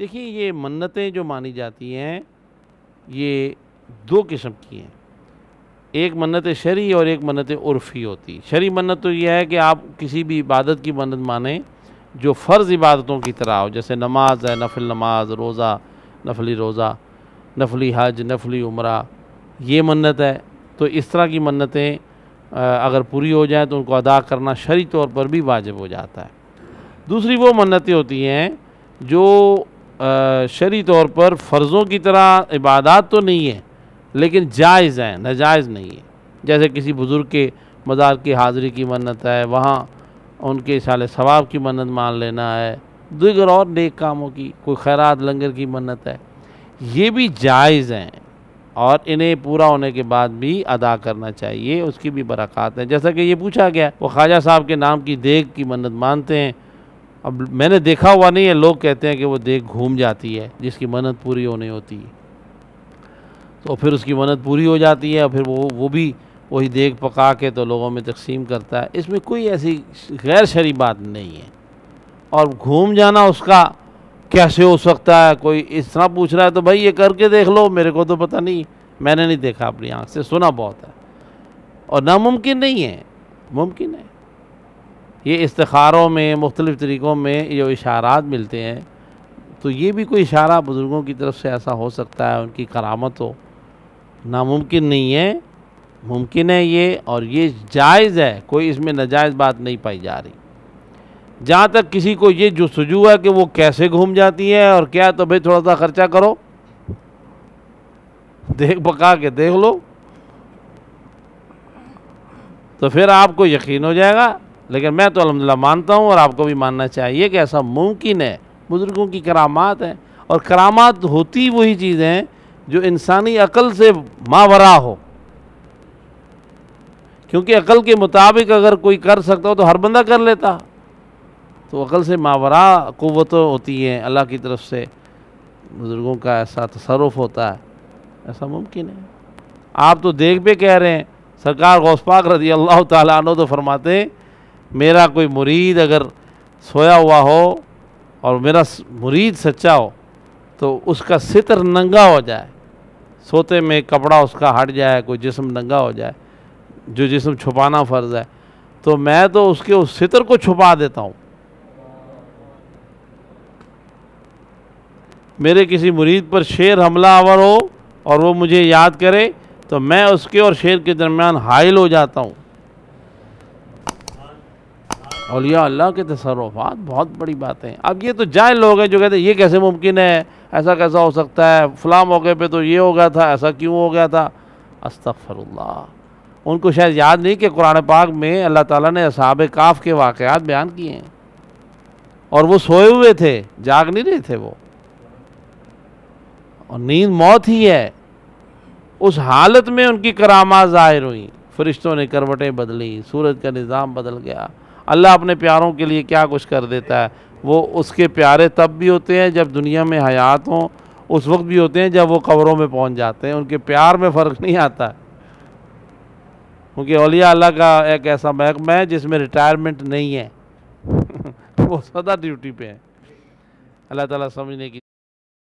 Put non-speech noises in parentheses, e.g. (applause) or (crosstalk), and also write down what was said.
देखिए, ये मन्नतें जो मानी जाती हैं, ये दो किस्म की हैं। एक मन्नत शरी और एक मन्नत उर्फ़ी होती। शरी मन्नत तो यह है कि आप किसी भी इबादत की मन्नत माने, जो फ़र्ज़ इबादतों की तरह हो, जैसे नमाज़ है, नफिल नमाज़, रोज़ा, नफली रोज़ा, नफली हज, नफली उम्र, ये मन्नत है। तो इस तरह की मन्नतें अगर पूरी हो जाए तो उनको अदा करना शरी तौर पर भी वाजिब हो जाता है। दूसरी वो मन्नतें होती हैं, जो शरी तौर पर फ़र्ज़ों की तरह इबादत तो नहीं है, लेकिन जायज़ हैं, नाजायज़ नहीं है। जैसे किसी बुज़ुर्ग के मज़ार की हाज़िरी की मन्नत है, वहाँ उनके साल सवाब की मन्नत मान लेना है, दिगर और नेक कामों की, कोई खैरात लंगर की मन्नत है, ये भी जायज़ हैं और इन्हें पूरा होने के बाद भी अदा करना चाहिए, उसकी भी बरक़ात है। जैसा कि ये पूछा गया, वो ख्वाजा साहब के नाम की देख की मन्नत मानते हैं अब मैंने देखा हुआ नहीं है, लोग कहते हैं कि वो देख घूम जाती है, जिसकी मन्नत पूरी होनी होती है। तो फिर उसकी मन्नत पूरी हो जाती है और फिर वो वो भी वही देख पका के तो लोगों में तकसीम करता है। इसमें कोई ऐसी गैर शरी बात नहीं है। और घूम जाना उसका, कैसे हो सकता है? कोई इस तरह पूछ रहा है तो भाई ये करके देख लो, मेरे को तो पता नहीं। मैंने नहीं देखा अपनी आँख से, सुना बहुत है। और नामुमकिन नहीं है, मुमकिन है। ये इस्तारों में, मुख्तलिफ़ तरीक़ों में जो इशारात मिलते हैं। तो ये भी कोई इशारा बुज़ुर्गों की तरफ़ से ऐसा हो सकता है, उनकी करामत हो। नामुमकिन नहीं है, मुमकिन है ये, और ये जायज़ है, कोई इसमें नाजायज़ बात नहीं पाई जा रही। जहाँ तक किसी को ये जो सजू है कि वो कैसे घूम जाती है और क्या तो भाई थोड़ा सा ख़र्चा करो। देख, पका के देख लो। तो फिर आपको यकीन हो जाएगा लेकिन मैं तो अलहमदिल्ला मानता हूँ और आपको भी मानना चाहिए कि ऐसा मुमकिन है। बुज़ुर्गों की करामात हैं और करामात होती वही चीज़ें हैं जो इंसानी अकल से मावरा हो। क्योंकि अकल के मुताबिक अगर कोई कर सकता हो तो हर बंदा कर लेता। तो अकल से मावरा क़वत होती हैं अल्लाह की तरफ़ से। बुज़ुर्गों का ऐसा तसरफ़ होता है। ऐसा मुमकिन है। आप तो देख पे कह रहे हैं, सरकार गौसपाक रज़ी अल्लाह तु तो फरमाते हैं मेरा कोई मुरीद अगर सोया हुआ हो और मेरा मुरीद सच्चा हो तो उसका सितर नंगा हो जाए। सोते में कपड़ा उसका हट जाए, कोई जिस्म नंगा हो जाए, जो जिस्म छुपाना फ़र्ज़ है तो मैं तो उसके उस सितर को छुपा देता हूँ। मेरे किसी मुरीद पर शेर हमला आवर हो और वो मुझे याद करे तो मैं उसके और शेर के दरमियान हाइल हो जाता हूँ। अलिया अल्लाह के तसरफ़ात बहुत बड़ी बातें हैं। अब ये तो जाए लोग हैं जो कहते हैं, ये कैसे मुमकिन है? ऐसा कैसा हो सकता है? फ़लाँ मौके पे तो ये हो गया था, ऐसा क्यों हो गया था? अस्तफ़रल्ला उनको शायद याद नहीं कि कुरान पाक में अल्लाह ताला ने असहाब काफ के वाक़ात बयान किए हैं। और वो सोए हुए थे, जाग नहीं रहे थे वो। और नींद मौत ही है। उस हालत में उनकी करामा ज़ाहिर हुई। फरिश्तों ने करवटें बदली, सूरज का निज़ाम बदल गया। अल्लाह अपने प्यारों के लिए क्या कुछ कर देता है? वो उसके प्यारे तब भी होते हैं जब दुनिया में हयात हों, उस वक्त भी होते हैं जब वो कब्रों में पहुँच जाते हैं, उनके प्यार में फ़र्क नहीं आता। क्योंकि अलिया अल्लाह का एक ऐसा महकमा है जिसमें रिटायरमेंट नहीं है। (laughs) वो सदा ड्यूटी पे है। अल्लाह ताला समझने की